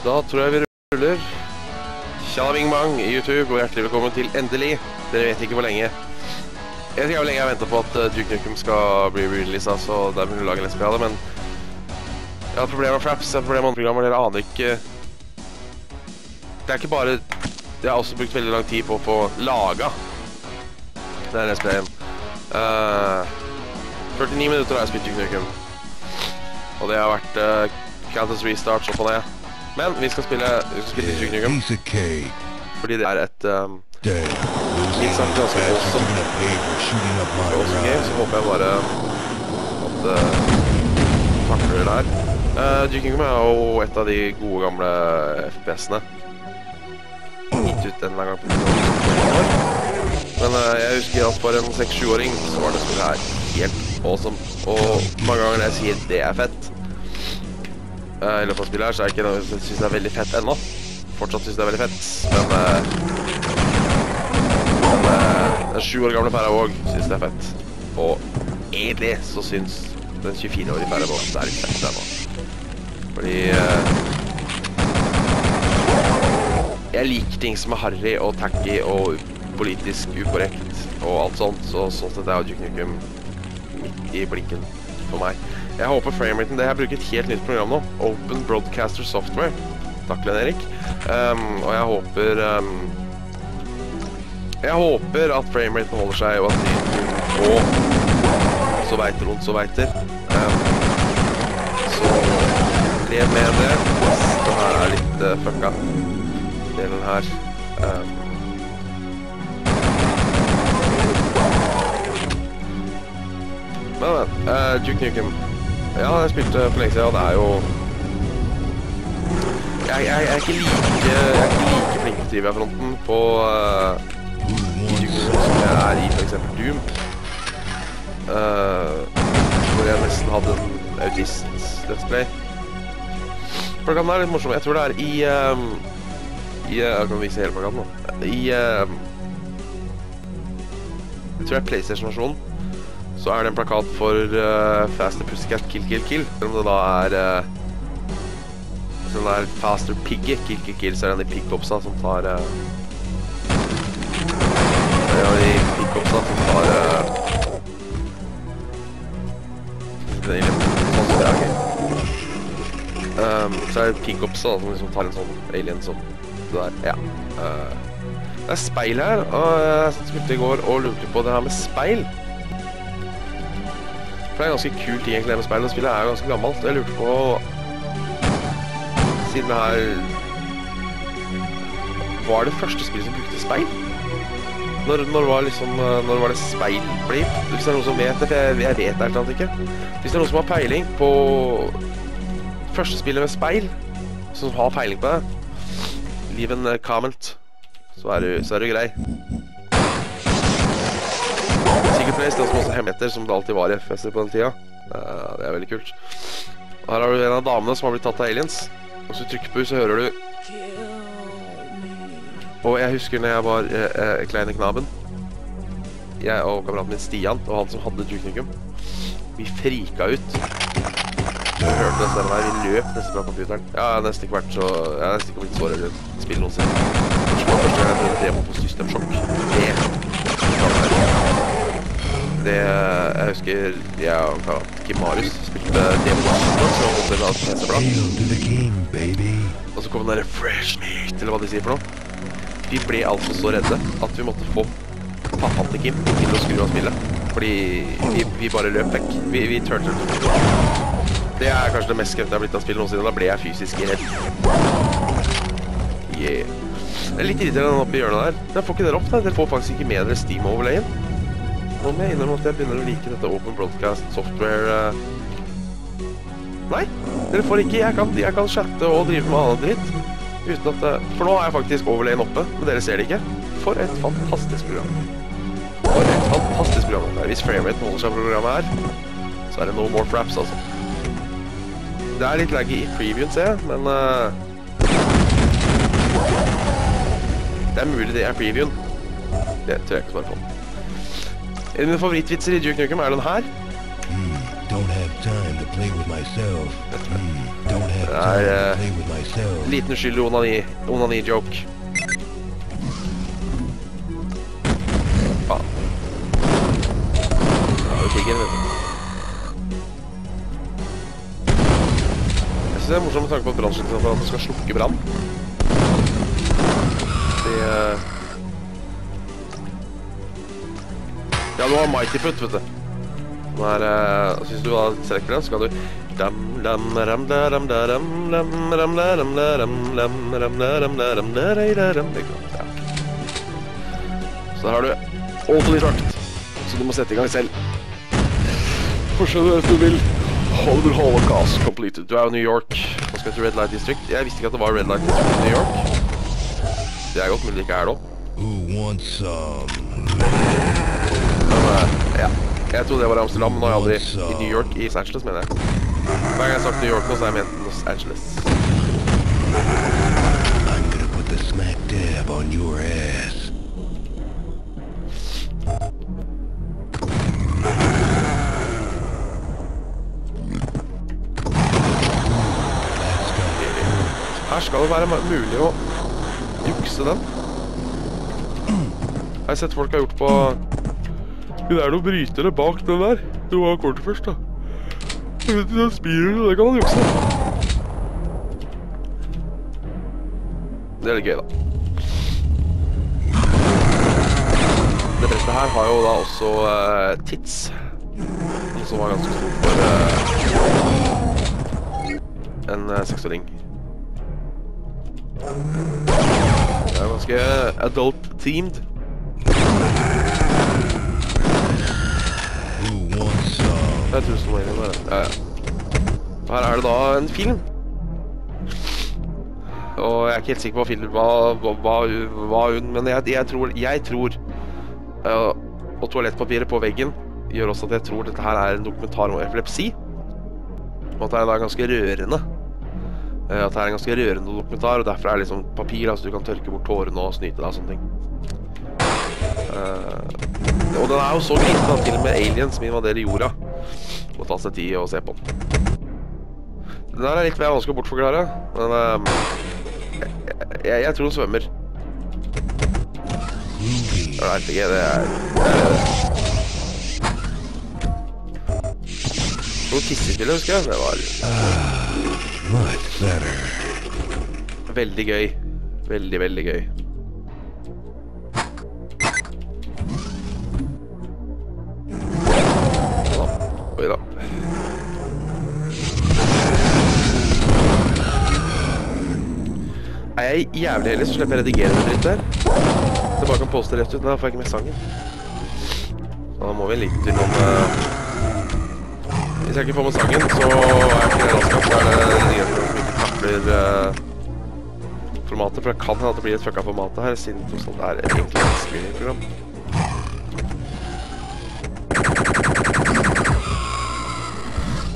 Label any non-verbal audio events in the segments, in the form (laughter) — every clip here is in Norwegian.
Da tror jeg vi ruller. Tjalla bing i YouTube, og hjertelig velkommen til Endelig. Dere vet ikke hvor lenge. Jeg vet ikke hvor lenge jeg har ventet på at uh, Duke Nukem skal bli releasa, så det er mulig å lage en SP av det, men jeg har problemer med Fraps, jeg har problemer med andre programmer, dere aner ikke Det er ikke bare Jeg har også brukt veldig lang tid på å få laga den SP-en. Uh, 49 minutter har jeg spilt Duke Nukem. Og det har vært uh, Countess Restarts opp og ned. Men vi skal spille, vi skal spille cake. fordi det er et um, litt sånn ganske awesome, awesome game, så håper jeg bare at uh, takler det der. Uh, Duke er jo et av de gode gamle FPS-ene. Gitt ut en eller annen gang på 1900-tallet. Men uh, jeg husker at for en 6-7-åring så var det spillet her helt awesome. Og mange ganger jeg sier det er fett, i løpet av spillet her, så er det ikke noe jeg synes det er veldig fett ennå. Fortsatt synes det er veldig fett, men men eh, den sju år gamle Paravåg syns det er fett. Og egentlig så syns den 24-årige Våg det er litt fett ennå. Fordi eh, Jeg liker ting som er harry og tacky og politisk ukorrekt og alt sånt, så sånn sett er Duke Nukem midt i blinken for meg. Jeg håper frameraten Det her bruker et helt nytt program nå. Open Broadcaster Software. Takk, Len Erik. Um, og jeg håper um, jeg håper at frameraten holder seg, og at de og så veiter rundt så veiter. Um, så lev med det. Det her er litt uh, fucka, delen her. Um, men, men. Uh, Duke Nukem. Ja, jeg spilte for lenge siden, og det er jo jeg, jeg, jeg er ikke like, jeg er ikke like flink på trivia-fronten på uh, som jeg er i for eksempel Doom. Uh, hvor jeg nesten hadde en autist-let's play. Plakaten er litt morsom. Jeg tror det er i um, i, eh, Jeg kan vise hele plakaten da. I um, Jeg tror det er PlayStation-versjonen. Så er det en plakat for uh, Faster Pussycat Kill Kill Kill. Selv om det da er uh, Selv om det er Faster Piggy Kill Kill Kill, så er det en de pickupsa som tar uh, det er de pickupsa som tar uh, Det er. Um, så er det pickupsa som liksom tar en sånn alien som det der. Ja. Uh, det er speil her, og jeg spilte i går og lurte på det her med speil. For det er ganske kul ting egentlig med og spillet er ganske gammelt. Jeg lurte på Siden det her Var det første spillet som brukte speil? Når, når, var liksom, eh, når var det speil ble? Hvis det er noen som vet det, for jeg, vet det helt ikke. Hvis det er noen som har peiling på første spillet med speil, som har peiling på det, leave en eh, comment, så er du, så er du grei. Det er også hemmeligheter, som det alltid var i FS-er på den tida. Eh, det er veldig kult. Her har du en av damene som har blitt tatt av aliens. Hvis du trykker på henne, så hører du. Og jeg husker når jeg var eh, kleine knaben. Jeg og kameraten min Stian og han som hadde Duke Nukem Vi frika ut. Vi hørte den stemmen her, vi løp nesten fra computeren. Jeg har nesten ikke vært så Jeg har nesten ikke blitt så redd et spill noensinne. Første gang jeg prøvde demo på System Shock Det Det Jeg husker Jeg og Kim Marius spilte Demon Hail to the king, baby. og så kom den der fresh meat, eller hva de sier for noe. Vi ble altså så redde at vi måtte få pappaen til Kim til å skru av spillet. Fordi vi, vi bare løp vekk. Vi, vi turte. Det er kanskje det mest skremte jeg har blitt av spillet noensinne. Da ble jeg fysisk redd. Yeah. Det er litt irriterende den oppe i hjørnet der. Dere får ikke dere opp, da. Dere får faktisk ikke med dere Steam-overlayen. Nå må jeg innrømme at jeg begynner å like dette Open Broadcast Software eh. Nei, dere får ikke. Jeg kan, jeg kan chatte og drive med annet dritt. Uten at det... For nå har jeg faktisk overlayen oppe, men dere ser det ikke. For et fantastisk program. For et fantastisk program dette er. Hvis frameraten holder seg på programmet her, så er det no more fraps, altså. Det er litt laggy i previewen, ser jeg, men uh, Det er mulig det er previewen. Det tror jeg ikke svare på. En av mine favorittvitser i Duke Nukem er den her. Mm, don't have time to play with myself. Hmm, don't have Det er eh, Play with myself. liten uskyldig onani, onani-joke. Faen. Ja, det tigger, vet du. Det er morsomt med tanke på at brannskyterapparatet skal slukke brann. De... du har Mighty Foot, vet du. Nå er, uh, hvis du hadde strekk for den, så kan du. Så her har du all litt vakt. Så du må sette i gang selv. Fortsett hvis du vil. Hollywood Holocaust completed. Du er jo New York. Nå skal til Red Light District. Jeg visste ikke at det var Red Light District i New York. Det er godt mulig det ikke er det. Jeg trodde det var Amsterdam, men nå har jeg aldri i New York. I Los Angeles, mener jeg. Hver gang jeg har sagt New York nå, så har jeg ment Los Angeles. Her skal det være mulig å jukse den. Jeg har sett folk har gjort på Det er noen brytere bak den der. Du må ha kortet først, da. Den spiren, det kan man jukse. Det er litt gøy, da. Det beste her har jo da også uh, tits. Som var ganske stort for uh, en uh, seksåring. Det er ganske adult-themed. Det er 1000 år igjen. Ja, ja. Her er det da en film. Og jeg er ikke helt sikker på hva film hva, hva, hva, hun Men jeg, jeg tror, jeg tror uh, Og toalettpapiret på veggen gjør også at jeg tror dette her er en dokumentar om epilepsi. Og at det er da ganske rørende. Uh, At det er en ganske rørende dokumentar, og derfor er det liksom papir, altså du kan tørke bort tårene og snyte deg og sånne ting. Uh, og den er jo så gripende at til og med aliens som invaderer jorda, må ta seg tid og se på den. Den her er litt mer vanskelig å bortforklare, men uh, jeg, jeg, jeg tror den svømmer. Jeg vet ikke, det er... Noe tissespill, husker jeg. Det var veldig gøy. Veldig, veldig gøy. Jeg jævlig heldig, så slipper jeg redigere det dritt der. Så jeg bare kan poste rett ut. Da får jeg ikke med sangen. Så da må vi en liten tur om eh, Hvis jeg ikke får med sangen, så er jeg ikke raskere. Så er det redigeringen som ikke takler eh, formatet. For det kan hende at det blir et fucka format her, siden det sånn er et egentlig screening-program.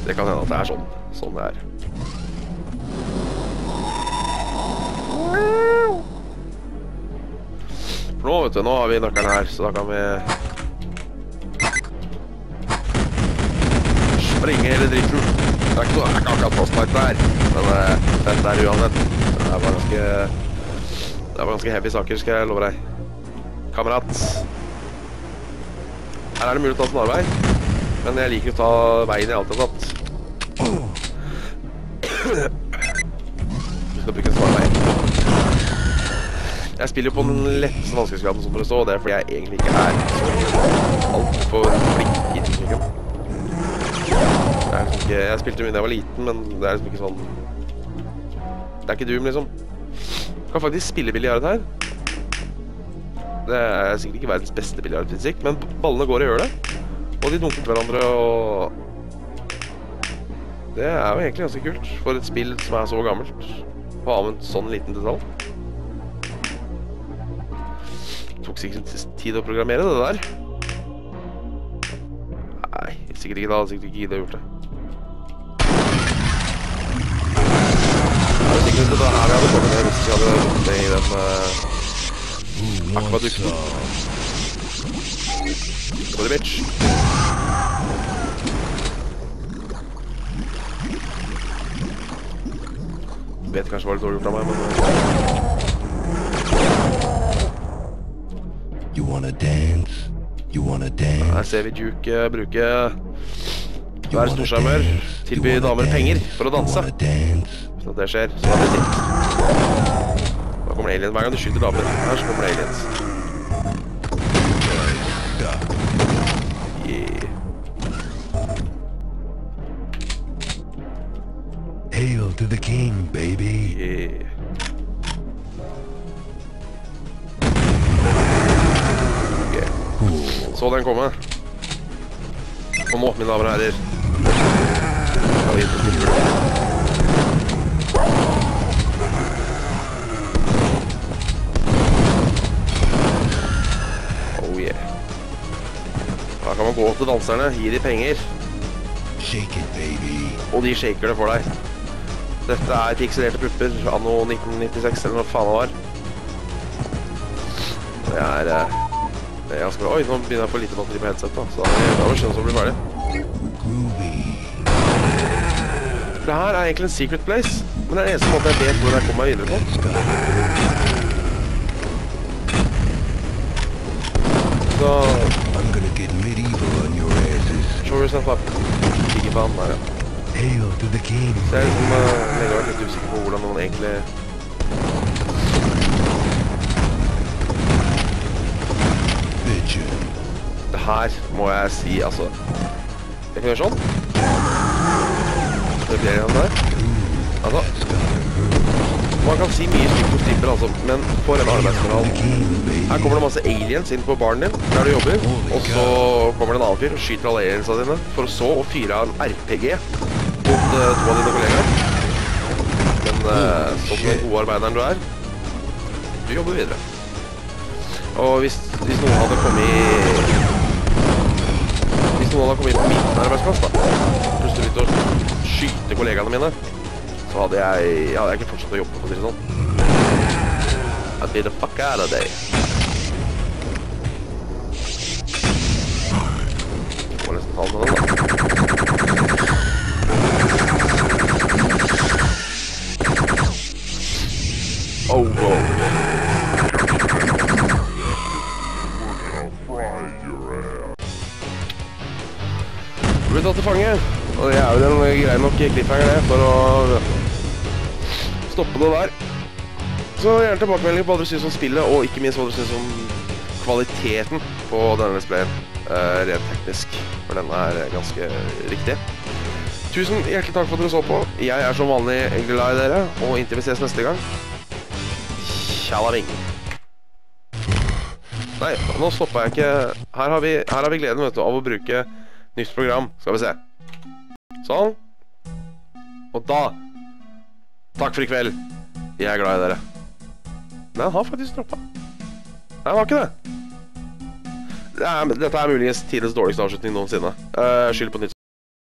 Det kan hende at det er sånn. Sånn det er. For nå, vet du, nå har vi nøkkelen her, så da kan vi springe hele dritten. Det er ikke, noe, det er ikke akkurat postlight der, men uh, dette er uansett. Det er bare ganske, det er bare ganske heavy saker, skal jeg love deg. Kamerat. Her er det mulig å ta snarvei, men jeg liker å ta veien jeg alltid har tatt. (clears throat) Vi skal bruke en snarvei. Jeg spiller jo på den letteste vanskelighetsgraden som dere og det er fordi jeg egentlig ikke er alt altfor flink i teknikken. Liksom ikke, jeg spilte mye da jeg var liten, men det er liksom ikke sånn Det er ikke Doom, liksom. Kan faktisk spille biljard her. Det er sikkert ikke verdens beste biljardfysikk, men ballene går og gjør det. Og de dunker til hverandre, og Det er jo egentlig ganske kult for et spill som er så gammelt. Å ha med en sånn liten detalj. Sikkert tid å programmere det der. Nei, sikkert ikke da. Sikkert ikke giddet å gjort det. Det er sikkert ikke det her vi hadde kommet ned hvis vi hadde gjort det i den uh, Aquadukten. some? Sorry, bitch. vet kanskje var litt dårlig gjort av meg, men wanna dance? You wanna dance? her ser vi Duke bruke hver storskjermer tilby damer penger for å danse. Hvis det skjer, så er det sikkert. Da kommer det aliens. Hver gang du skyter damer her, så kommer det aliens. Yeah. Hail to the king, baby. Yeah. Så den komme. Og nå, mine damer og herrer skal vi inn på spillbordet. Oh yeah. Da kan man gå til danserne, gi dem penger, Shake it, baby. og de shaker det for deg. Dette er pikselerte pupper anno 1996, eller hva faen det var. Det er, eh, det er ganske bra. Oi, nå begynner jeg å få lite batteri på headset, da. Så da må vi skjønne å blir ferdig. For Det her er egentlig en secret place, men det er den eneste måten jeg vet hvor jeg kommer meg videre på. Så show yourself up. Ikke faen, der, ja. Så jeg er liksom, uh, lenge vært litt usikker på hvordan noen egentlig Det her må jeg si, altså Jeg kan gjøre sånn. Det blir igjen der. Altså, man kan si mye stygt om stripper, altså, men for en arbeidsmoral. Her kommer det masse aliens inn på baren din, der du jobber, og så kommer det en annen fyr og skyter alle aliensa dine, for så å fyre av en RPG mot eh, to av dine kollegaer. Men uh, som den gode arbeideren du er, du jobber videre. Og hvis, hvis noen hadde kommet Hvis noen hadde kommet på min arbeidsplass, da, plutselig begynt å skyte kollegaene mine, så hadde jeg, hadde jeg ikke fortsatt å jobbe, for å det sånn. I did the fuck out of there. Må nesten ta med den, da. Tatt til fange, og det er jo en grei nok cliffhanger det, for å stoppe det der. Så gjerne tilbakemeldinger på hva dere synes om spillet, og ikke minst hva dere synes om kvaliteten på denne displayen, Uh, rent teknisk, for denne er ganske riktig. Tusen hjertelig takk for at dere så på. Jeg er som vanlig glad i dere, og inntil vi ses neste gang, tjallaving. Nei, nå stopper jeg ikke. Her har vi, her har vi gleden du, av å bruke nytt program. Skal vi se. Sånn. Og da Takk for i kveld. Jeg er glad i dere. Nei, han har faktisk droppa. Nei, han har ikke det. det dette er muligens tidens dårligste avslutning noensinne. Uh, skyld på nytt